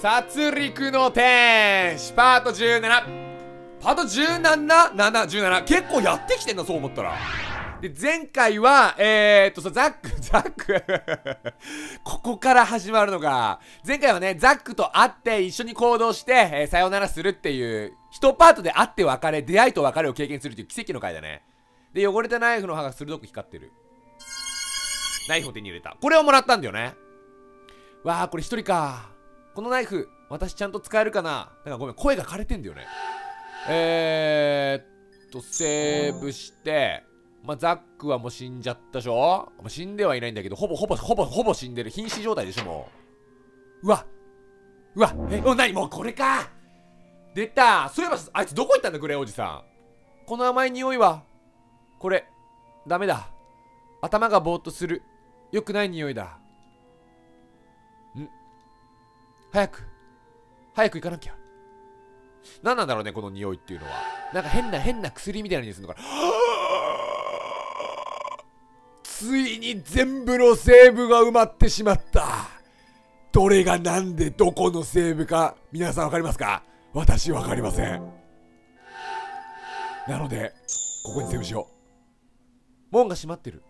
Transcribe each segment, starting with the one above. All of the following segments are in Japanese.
殺戮の天使パート17パート 17?7?17 結構やってきてんだそう思ったら。で前回はえー、っとさザック ザック。ここから始まるのが前回はねザックと会って一緒に行動して、えー、さよならするっていう一パートで会って別れ出会いと別れを経験するっていう奇跡の回だね。で汚れたナイフの刃が鋭く光ってる。ナイフを手に入れた。これをもらったんだよね。わあこれ一人か。このナイフ私ちゃんと使えるかな？だかごめん声が枯れてんだよねえー、っとセーブしてまあ、ザックはもう死んじゃったでしょ？もう死んではいないんだけど、ほぼほぼほぼほぼ死んでる。瀕死状態でしょ、もう。うわうわえ、お、なにもうこれか出たそういえば、あいつどこ行ったんだ、グレーおじさん。この甘い匂いは、これ、ダメだ。頭がぼーっとする。良くない匂いだ。早く。早く行かなきゃ。何なんだろうね、この匂いっていうのは。なんか変な変な薬みたいな匂いするのかな。ついに全部のセーブが埋まってしまった。どれがなんでどこのセーブか皆さんわかりますか？私わかりません。なので、ここにセーブしよう。門が閉まってる。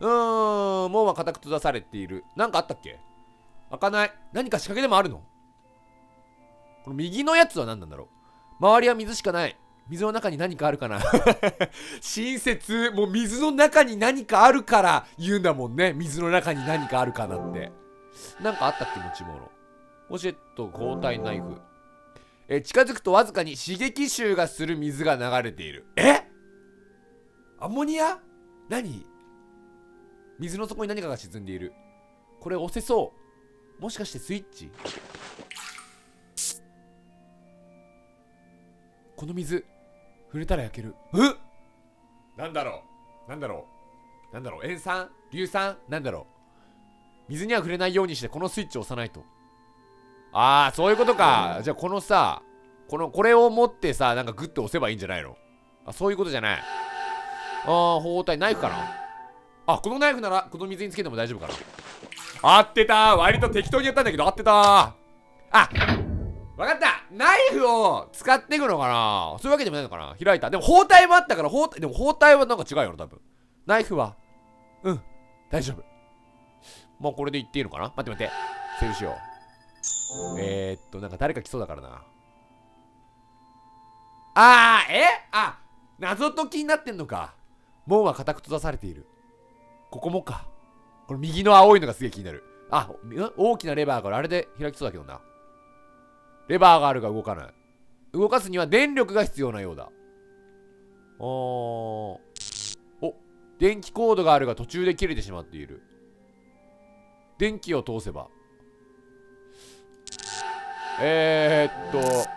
うーん、門は固く閉ざされている。なんかあったっけ？開かない。何か仕掛けでもあるの？この右のやつは何なんだろう？周りは水しかない。水の中に何かあるかな？親切。もう水の中に何かあるから言うんだもんね。水の中に何かあるかなって。なんかあったっけ持ち物。ポシェット、交代ナイフ。え、近づくとわずかに刺激臭がする水が流れている。え？アンモニア？何？水の底に何かが沈んでいる。これ押せそう。もしかしてスイッチ？この水、触れたら焼ける。うなんだろう？なんだろう？なんだろう？塩酸？硫酸？なんだろう？水には触れないようにしてこのスイッチを押さないと。ああ、そういうことか。じゃあこのさ、この、これを持ってさ、なんかグッと押せばいいんじゃないの？あ、そういうことじゃない。ああ、包帯、ナイフかな？あ、このナイフなら、この水につけても大丈夫かな？合ってた割と適当にやったんだけど合ってたあわかったナイフを使っていくのかなそういうわけでもないのかな開いた。でも包帯もあったから包帯、でも包帯はなんか違うよな、多分。ナイフは、うん、大丈夫。もうこれでいっていいのかな待って待って。セーブしよう。えー、っと、なんか誰か来そうだからな。あー、え？あ、謎解きになってんのか。門は固く閉ざされている。ここもか。これ右の青いのがすげえ気になる。あ、大きなレバーがあれで開きそうだけどな。レバーがあるが動かない。動かすには電力が必要なようだ。おー。お、電気コードがあるが途中で切れてしまっている。電気を通せば。えー、っと、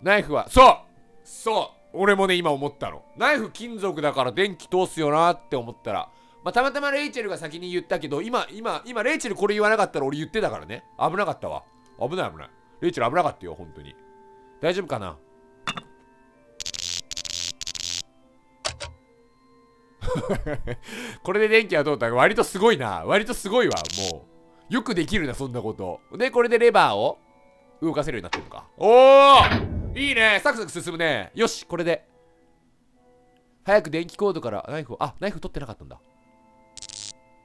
ナイフは、そうそう俺もね、今思ったの。ナイフ金属だから電気通すよなって思ったら、まあ、たまたまレイチェルが先に言ったけど、今、今、今、レイチェルこれ言わなかったら俺言ってたからね。危なかったわ。危ない危ない。レイチェル危なかったよ、本当に。大丈夫かな？これで電気が通った割とすごいな。割とすごいわ、もう。よくできるな、そんなこと。で、これでレバーを動かせるようになってるのか。おおいいねサクサク進むね。よし、これで。早く電気コードからナイフを、あ、ナイフ取ってなかったんだ。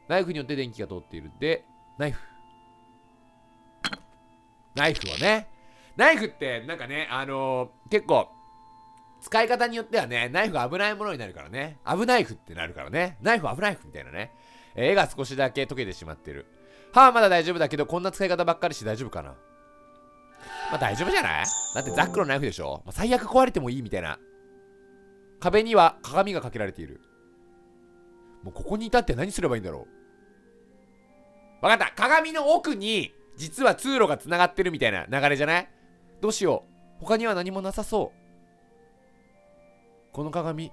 ナイフによって電気が通っている。で、ナイフ。ナイフをね。ナイフってなんかね、あのー、結構、使い方によってはね、ナイフが危ないものになるからね。危ないフってなるからね。ナイフ危ないフみたいなねえ。絵が少しだけ溶けてしまってる。歯はまだ大丈夫だけど、こんな使い方ばっかりして大丈夫かなまあ大丈夫じゃない？だってザックのナイフでしょ、まあ、最悪壊れてもいいみたいな。壁には鏡がかけられている。もうここに至って何すればいいんだろう？わかった鏡の奥に実は通路が繋がってるみたいな流れじゃない？どうしよう。他には何もなさそう。この鏡。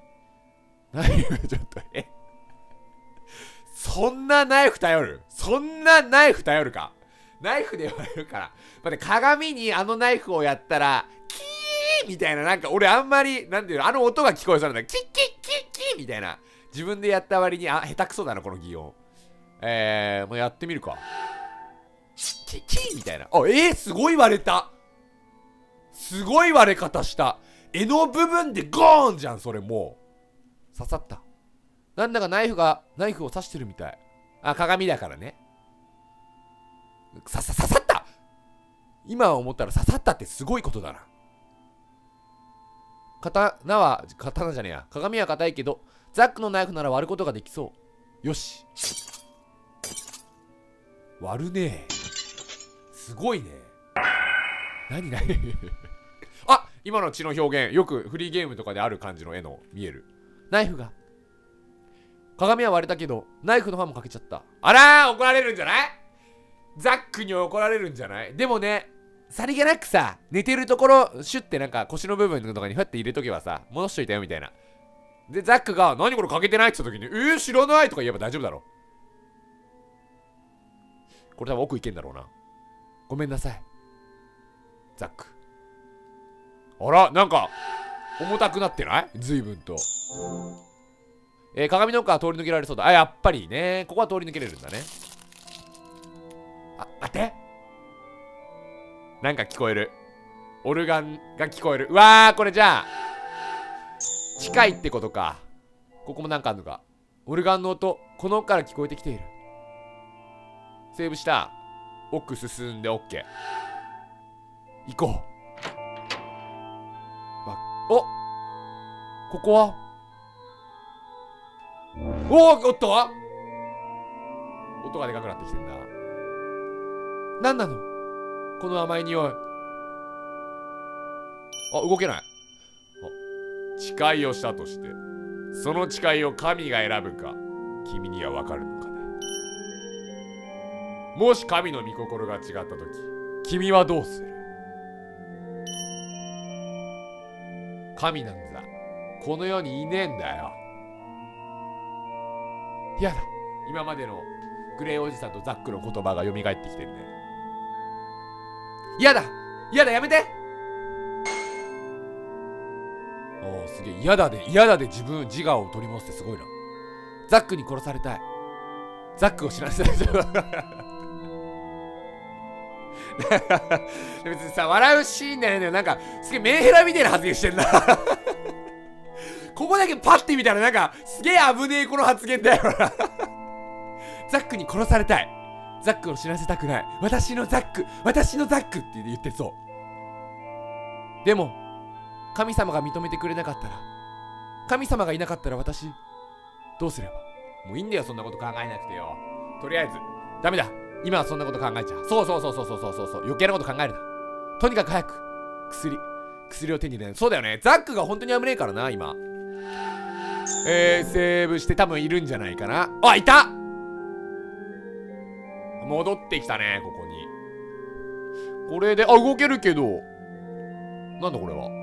ナイフ、ちょっと、え？そんなナイフ頼る？そんなナイフ頼るか？ナイフで割れるから。待って、鏡にあのナイフをやったら、キーみたいな、なんか俺あんまり、なんていうの、あの音が聞こえそうなんだ。キッキッキッキーみたいな。自分でやった割に、あ、下手くそだな、この擬音。えー、もうやってみるか。チチみたいな。あえー、すごい割れた。すごい割れ方した。柄の部分でゴーンじゃんそれもう。刺さった。なんだかナイフがナイフを刺してるみたい。あ鏡だからね。ささ刺さった。今思ったら刺さったってすごいことだな。刀は刀じゃねえや。鏡は硬いけどザックのナイフなら割ることができそう。よし。割るね。すごいね。何何？あ今の血の表現よくフリーゲームとかである感じの絵の見える。ナイフが。鏡は割れたけどナイフの刃もかけちゃった。あらー怒られるんじゃない？ザックに怒られるんじゃない？でもねさりげなくさ寝てるところシュッてなんか腰の部分とかにふって入れとけばさ戻しといたよみたいなでザックが何これかけてないって言った時にえー、知らないとか言えば大丈夫だろ。これ多分奥行けんだろうな。ごめんなさい。ザック。あらなんか重たくなってない？随分と。えー、鏡の奥は通り抜けられそうだ。あやっぱりね。ここは通り抜けれるんだね。あ待って。なんか聞こえる。オルガンが聞こえる。うわーこれじゃあ近いってことか。ここもなんかあるのか。オルガンの音この奥から聞こえてきている。セーブした。奥進んで OK 行こう。おここは？おおおっと？音がでかくなってきてんだ。何なの？この甘い匂い。あ動けない。誓いをしたとしてその誓いを神が選ぶか君には分かるのかね。もし神の御心が違った時君はどうする？神なんざこの世にいねえんだよ。やだ。今までのグレーおじさんとザックの言葉が蘇ってきてるね。嫌だ。嫌だやめて。すげえ嫌だで嫌だで自分自我を取り戻してすごいな。ザックに殺されたい。ザックを知らせたい。別にさ笑うシーンだよね。なんかすげえメンヘラみたいな発言してんな。ここだけパッて見たらなんかすげえ危ねえこの発言だよ。ザックに殺されたい。ザックを知らせたくない。私のザック私のザックって言ってそう。でも神様が認めてくれなかったら神様がいなかったら私どうすれば？もういいんだよそんなこと考えなくてよ。とりあえずダメだ。今はそんなこと考えちゃう。そうそうそうそうそうそうそう余計なこと考えるな。とにかく早く薬薬を手に入れない。そうだよね。ザックが本当に危ねえからな今。えー、セーブして多分いるんじゃないかな。あいた！戻ってきたねここに。これであ動けるけど。なんだこれは？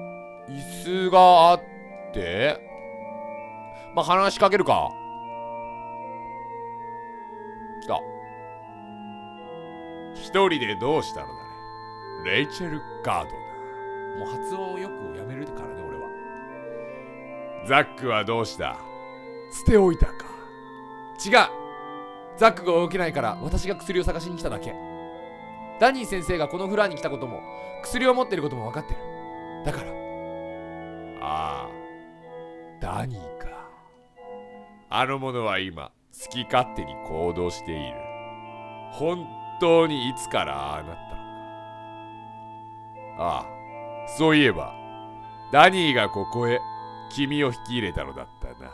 椅子があってまあ話しかけるか。来た。一人でどうしたのだね。レイチェル・ガードだ。もう発音よくをやめるからね俺は。ザックはどうした？捨ておいたか。違う。ザックが動けないから私が薬を探しに来ただけ。ダニー先生がこのフラーに来たことも薬を持ってることも分かってる。だからダニーか。あの者は今好き勝手に行動している。本当にいつからああなったのか。ああそういえばダニーがここへ君を引き入れたのだったな。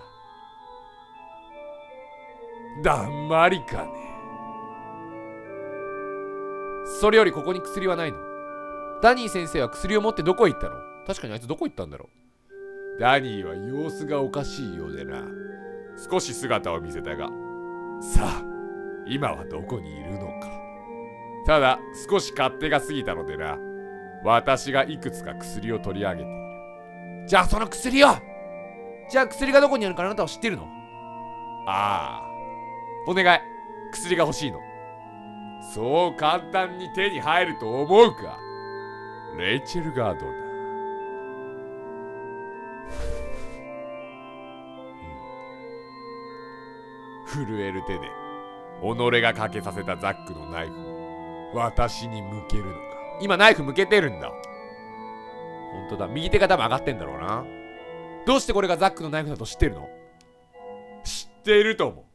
だんまりかね。それよりここに薬はないの？ダニー先生は薬を持ってどこへ行ったの？確かにあいつどこ行ったんだろう？ダニーは様子がおかしいようでな。少し姿を見せたが。さあ今はどこにいるのか。ただ少し勝手が過ぎたのでな。私がいくつか薬を取り上げている。じゃあその薬を。じゃあ薬がどこにあるかあなたは知ってるの？ああ。お願い。薬が欲しいの。そう簡単に手に入ると思うか。レイチェル・ガードナ震える手で己がかけさせたザックのナイフを私に向けるのか。今ナイフ向けてるんだ。本当だ。右手が多分上がってんだろうな。どうしてこれがザックのナイフだと知ってるの？知っていると思う。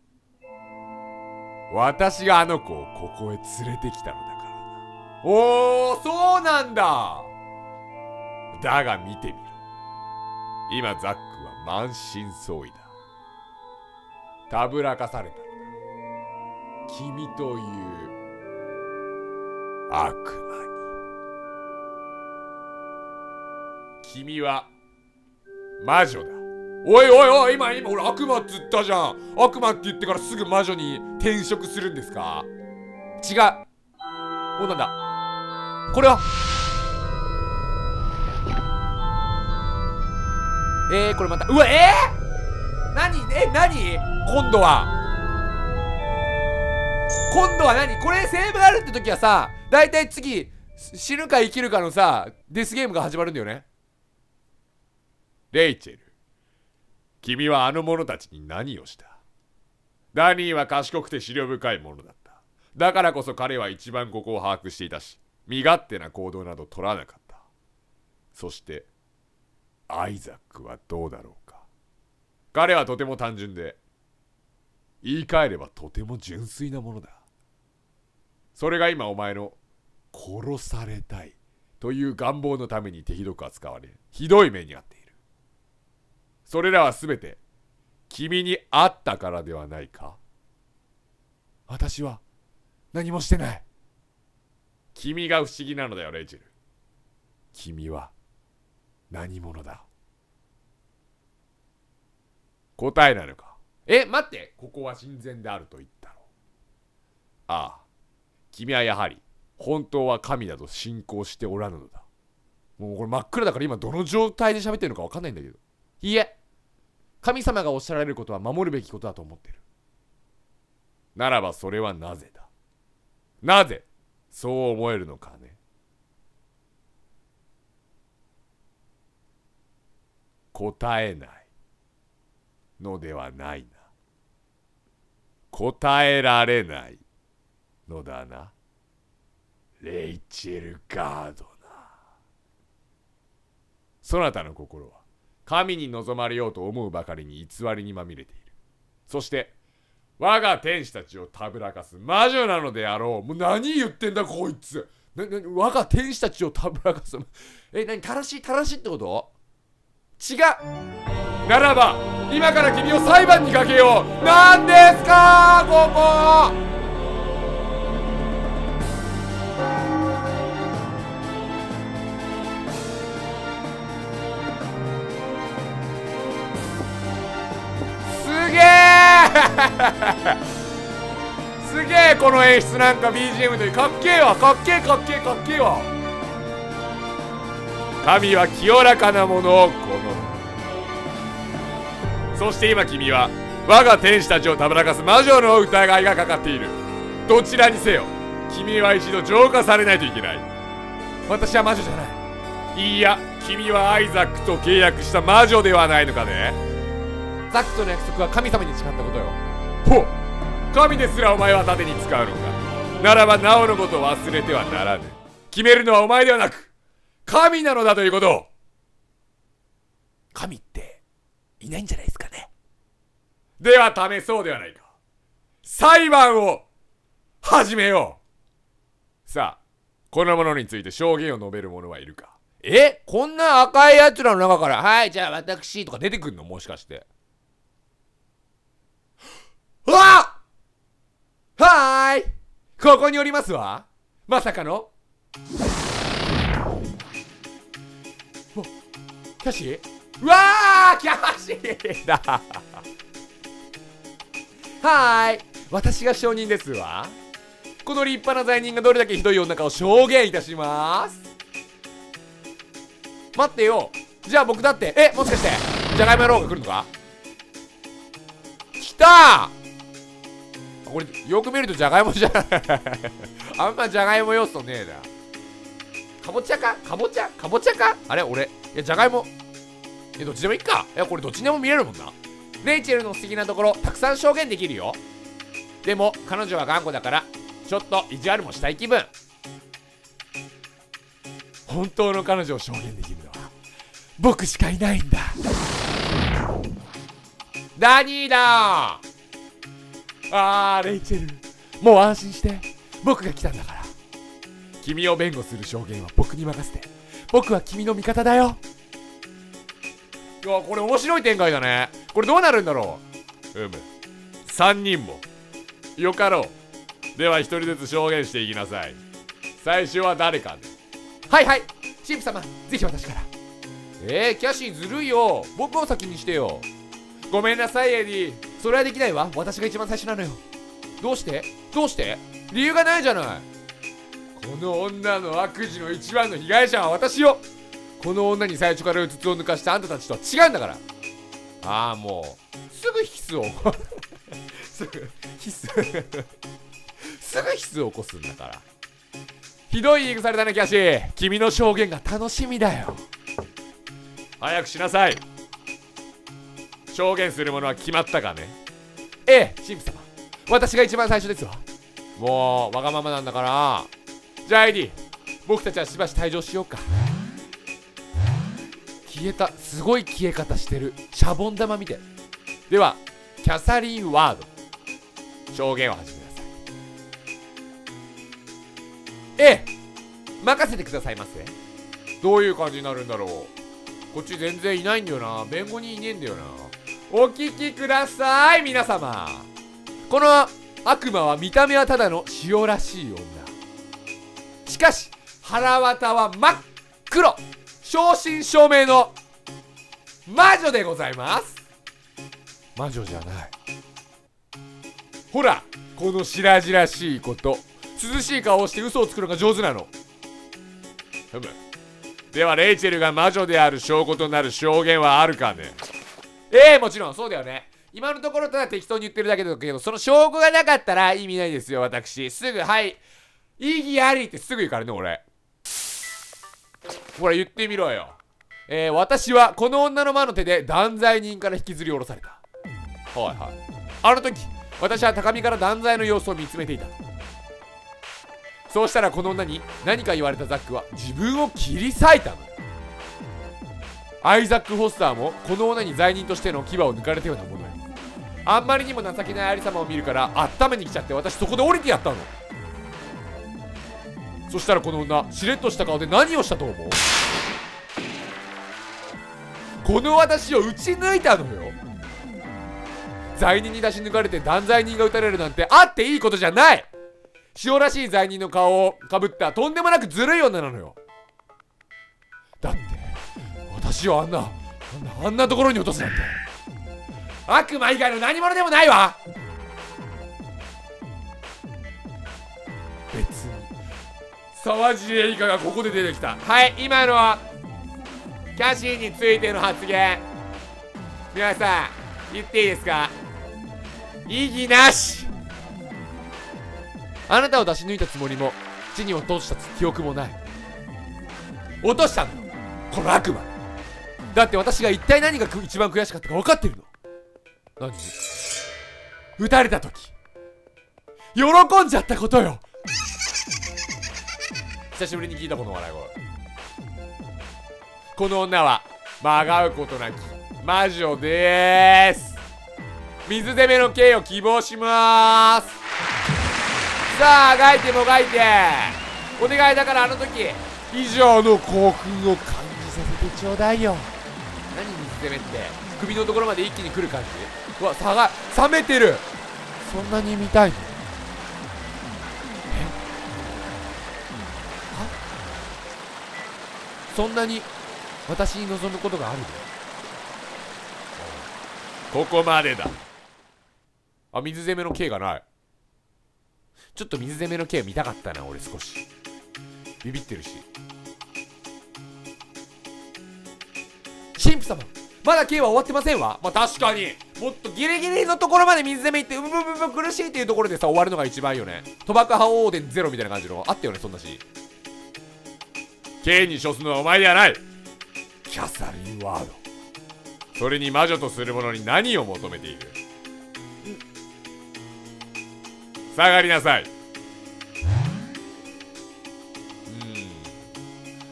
私があの子をここへ連れてきたのだからなおーそうなんだ。だが見てみろ。今ザックは満身創痍だたぶらかされたのだ君という悪魔に。君は魔女だ。おいおいおい今今俺悪魔って言ったじゃん。悪魔って言ってからすぐ魔女に転職するんですか？違う。おなんだ？これは？えー、これまた。うわえー、何え何？今度は。今度は何？これセーブがあるって時はさだいたい次死ぬか生きるかのさデスゲームが始まるんだよね。レイチェル。君はあの者たちに何をした？ダニーは賢くて思慮深いものだった。だからこそ彼は一番ここを把握していたし身勝手な行動など取らなかった。そしてアイザックはどうだろう？彼はとても単純で言い換えればとても純粋なものだ。それが今お前の殺されたいという願望のために手ひどく扱われひどい目に遭っている。それらは全て君にあったからではないか。私は何もしてない。君が不思議なのだよレイチェル。君は何者だ。答えなのか。え待って。ここは親善であると言ったろああ。君はやはり本当は神だと信仰しておらぬのだ。もうこれ真っ暗だから今どの状態で喋ってるのか分かんないんだけど。いいえ。神様がおっしゃられることは守るべきことだと思ってる。ならばそれはなぜだ。なぜそう思えるのかね。答えない。のではないな。答えられないのだな。レイチェル・ガードナーそなたの心は神に望まれようと思うばかりに偽りにまみれている。そして我が天使たちをたぶらかす魔女なのであろう。もう何言ってんだこいつ。なな我が天使たちをたぶらかす。え何正しい正しいってこと？違う。ならば今から君を裁判にかけよう。何ですかここ。すげえ。すげえこの演出なんか。BGM でかっけえわ。かっけえかっけえかっけえわ。神は清らかなものを好むそして今君は我が天使たちをたぶらかす魔女の疑いがかかっている。どちらにせよ君は一度浄化されないといけない。私は魔女じゃない。いや君はアイザックと契約した魔女ではないのかね。ザックとの約束は神様に誓ったことよ。ほう。神ですらお前は盾に使うのか。ならばなおのことを忘れてはならぬ。決めるのはお前ではなく神なのだということ神っていないんじゃないですかねでは試そうではないか。裁判を始めよう。さあこのものについて証言を述べる者はいるか。え？こんな赤いやつらの中からはいじゃあ私とか出てくんの？もしかして。うわはーい！ここにおりますわ。まさかの？おキャシー？うわーキャシーだ。はーい。私が証人ですわ。この立派な罪人がどれだけひどい女かを証言いたします。待ってよ。じゃあ僕だって。えもしかしてじゃがいも野郎が来るのか？来た！これよく見るとじゃがいもじゃ あんまじゃがいも要素ねえな。かぼちゃか？かぼちゃ？かぼちゃか？あれ俺。いやじゃがいも。えどっちでもいいか。いやこれどっちでも見れるもんな。レイチェルの素敵なところたくさん証言できるよ。でも彼女は頑固だからちょっと意地悪もしたい気分。本当の彼女を証言できるのは僕しかいないんだ。ダニーだ。あーレイチェル。もう安心して僕が来たんだから。君を弁護する証言は僕に任せて。僕は君の味方だよ。いやこれ面白い展開だね。これどうなるんだろう？うむ3人も。よかろう。では1人ずつ証言していきなさい。最初は誰かね。はいはい。神父様ぜひ私から。えー、キャシーずるいよ。僕を先にしてよ。ごめんなさいエディ。それはできないわ。私が一番最初なのよ。どうして？どうして？理由がないじゃない。この女の悪事の一番の被害者は私よこの女に最初からうつつを抜かしたあんたたちとは違うんだから。ああもうすぐヒスを。すぐヒス。すぐヒスを起こすんだから。ひどい言い草れたねキャシー。君の証言が楽しみだよ。早くしなさい。証言するものは決まったかね。ええ神父様。私が一番最初ですわもうわがままなんだから。じゃあエディ僕たちはしばし退場しようか。消えたすごい消え方してるシャボン玉みたいではキャサリン・ワード。証言を始めなさい。ええ。任せてくださいませ。どういう感じになるんだろう。こっち全然いないんだよな。弁護人いねえんだよな。お聞きください皆様。この悪魔は見た目はただの塩らしい女。しかし腹渡は真っ黒。正真正銘の魔女でございます。魔女じゃない。ほらこの白々しいこと。涼しい顔をして嘘をつくのが上手なの。ふむ。ではレイチェルが魔女である証拠となる証言はあるかね。ええもちろんそうだよね。今のところただ適当に言ってるだけだけどその証拠がなかったら意味ないですよ私。すぐはい。意義ありってすぐ言うからね俺ほら言ってみろよ。えー、私はこの女の魔の手で断罪人から引きずり下ろされた。はいはい。あの時私は高みから断罪の様子を見つめていた。そうしたらこの女に何か言われたザックは自分を切り裂いたのアイザック・フォスターもこの女に罪人としての牙を抜かれたようなものよあんまりにも情けないありさまを見るから温めに来ちゃって私そこで降りてやったの。そしたらこの女しれっとした顔で何をしたと思う？この私を撃ち抜いたのよ。罪人に出し抜かれて断罪人が撃たれるなんてあっていいことじゃない！塩らしい罪人の顔をかぶったとんでもなくずるい女なのよ。だって私をあんなあんなあんなところに落とすなんて。悪魔以外の何者でもないわ！沢尻エリカがここで出てきた。はい今のキャシーについての発言。皆さん言っていいですか？意義なし。あなたを出し抜いたつもりも地に落とした記憶もない。落としたの？この悪魔。だって私が一体何が一番悔しかったか分かってるの？何？撃たれた時。喜んじゃったことよ。久しぶりに聞いたこの笑い声。この女はまがうことなき魔女でーす。水攻めの刑を希望します。さあ書いても書いてお願いだからあの時以上の興奮を感じさせてちょうだいよ。何水攻めって首のところまで一気に来る感じ？うわ差が冷めてる。そんなに見たいの？そんなに私に望むことがあるの？ここまでだ。あ水攻めの刑がない。ちょっと水攻めの刑見たかったな俺少し。ビビってるし。神父様まだ刑は終わってませんわ。まあ確かに。もっとギリギリのところまで水攻めいってうぶぶぶ苦しいっていうところでさ終わるのが一番いいよね。賭博派オーデンゼロみたいな感じの。あったよねそんなシーン刑に処すのはお前ではない。キャサリン・ワード。それに魔女とする者に何を求めている？下がりなさい。うん。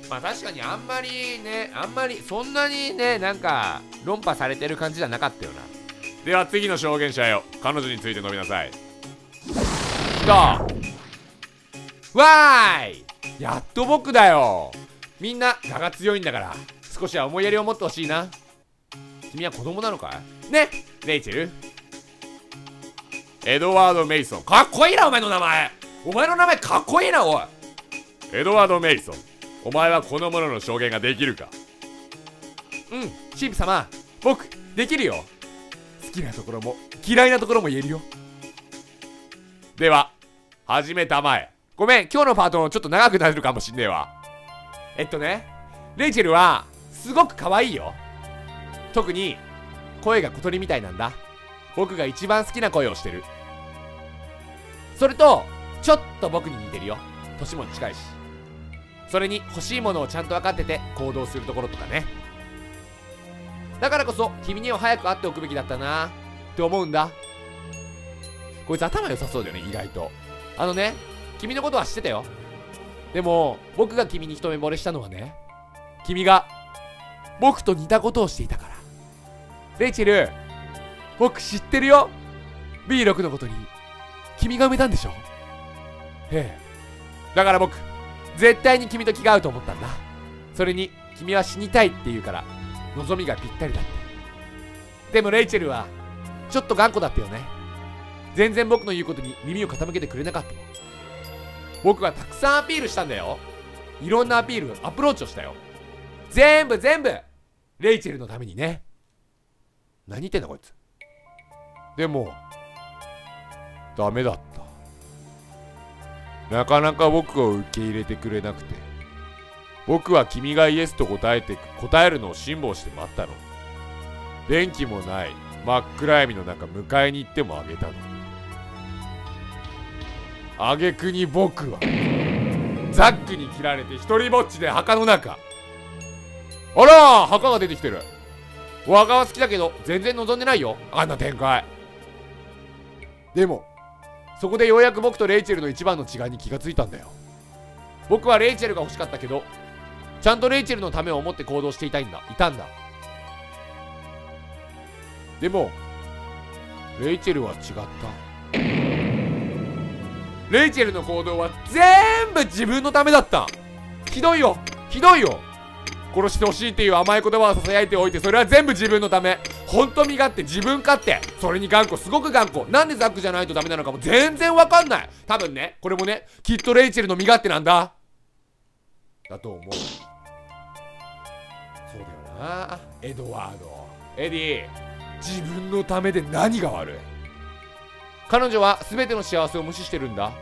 まあ確かにあんまりねあんまりそんなにねなんか論破されてる感じじゃなかったよな。では次の証言者よ。彼女について述べなさい。どう？わーいやっと僕だよ。みんな我が強いんだから。少しは思いやりを持ってほしいな。君は子供なのかねレイチェル。エドワード・メイソン。かっこいいなお前の名前。お前の名前かっこいいなおい。エドワード・メイソン。お前はこの者の証言ができるか？うんシープ様。僕できるよ。好きなところも嫌いなところも言えるよ。では始めたまえごめん今日のパートもちょっと長くなるかもしんねえわ。えっとねレイチェルはすごく可愛いよ。特に声が小鳥みたいなんだ。僕が一番好きな声をしてる。それとちょっと僕に似てるよ。年も近いし。それに欲しいものをちゃんと分かってて行動するところとかね。だからこそ君には早く会っておくべきだったなって思うんだ。こいつ頭良さそうだよね意外と。あのね君のことは知ってたよ。でも僕が君に一目惚れしたのはね君が僕と似たことをしていたから。レイチェル僕知ってるよ。B6 のことに君が埋めたんでしょ？ええ。だから僕絶対に君と気が合うと思ったんだ。それに君は死にたいって言うから望みがぴったりだってでもレイチェルはちょっと頑固だったよね。全然僕の言うことに耳を傾けてくれなかった僕はたくさんアピールしたんだよ。いろんなアピールアプローチをしたよ。全部全部レイチェルのためにね。何言ってんだこいつ。でもダメだった。なかなか僕を受け入れてくれなくて。僕は君がイエスと答えて答えるのを辛抱して待ったの。電気もない真っ暗闇の中迎えに行ってもあげたの。挙句に僕はザックに切られて一人ぼっちで墓の中。あら墓が出てきてる。お墓は好きだけど全然望んでないよ。あんな展開。でもそこでようやく僕とレイチェルの一番の違いに気がついたんだよ。僕はレイチェルが欲しかったけどちゃんとレイチェルのためを思って行動していたいんだ。いたんだ。でもレイチェルは違った。レイチェルの行動は全部自分のためだった。ひどいよ。ひどいよ。殺してほしいっていう甘い言葉を囁いておいてそれは全部自分のため。本当身勝手自分勝手。それに頑固すごく頑固。なんでザックじゃないとダメなのかも全然わかんない。多分ねこれもねきっとレイチェルの身勝手なんだ。だと思う。そうだよな。エドワード。エディ自分のためで何が悪い？彼女は全ての幸せを無視してるんだ。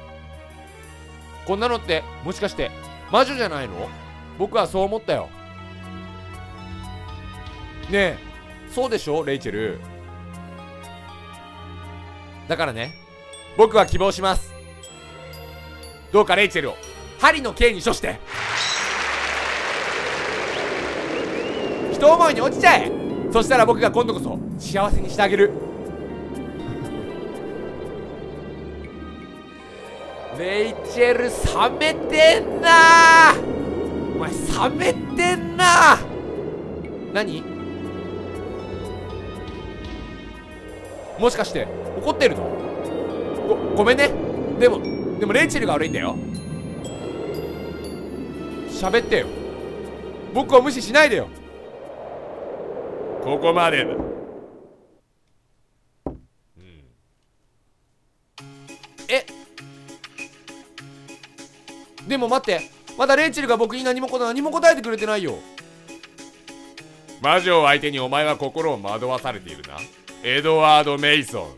こんなのってもしかして魔女じゃないの？僕はそう思ったよ。ねえそうでしょレイチェル？だからね僕は希望します。どうかレイチェルを。針の刑に処して。人思いに落ちちゃえ。そしたら僕が今度こそ幸せにしてあげる。レイチェル冷めてんな。お前冷めてんな。何？もしかして怒ってるの？ごごめんね。でもでもレイチェルが悪いんだよ。喋ってよ。僕を無視しないでよ。ここまでだ、でも待って。まだレイチェルが僕に何も何も答えてくれてないよ。魔女を相手にお前は心を惑わされているな。エドワード・メイソン。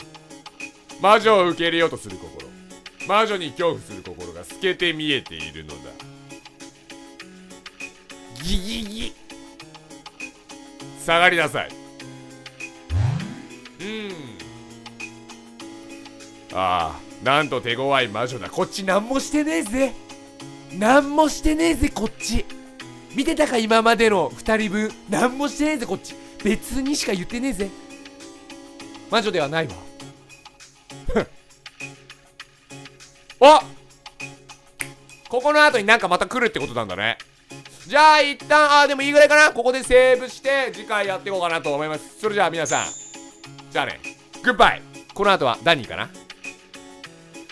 魔女を受け入れようとする心。魔女に恐怖する心が透けて見えているのだ。ギギギ。下がりなさい。うん。ああなんと手強い魔女だ。こっち何もしてねえぜ。何もしてねえぜこっち。見てたか今までの2人分。何もしてねえぜこっち。別にしか言ってねえぜ。魔女ではないわ。あここの後になんかまた来るってことなんだね。じゃあ一旦あでもいいぐらいかな。ここでセーブして次回やっていこうかなと思います。それじゃあ皆さん。じゃあね。グッバイこの後はダニーかな。